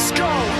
Let's go.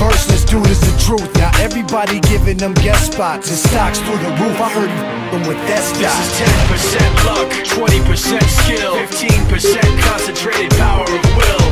verse, this dude is the truth. Now everybody giving them guest spots, his stocks through the roof. I heard he f***ing with that This is 10% luck, 20% skill, 15% concentrated power of will,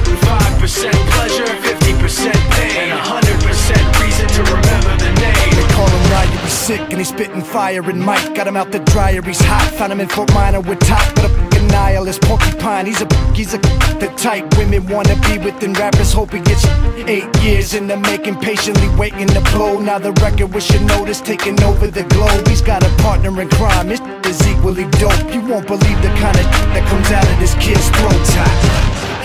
5% pleasure, 50% pain, and 100% reason to remember the name. They call him Ryu, he's sick and he's spitting fire and Mike got him out the dryer, he's hot. Found him in Fort Minor with top, but nihilist porcupine. He's a he's a the type women wanna be within rappers. Hope he gets eight years in the making, patiently waiting to blow. Now the record with notice taking over the globe. He's got a partner in crime, his is equally dope. You won't believe the kind of that comes out of this kid's throat.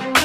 her.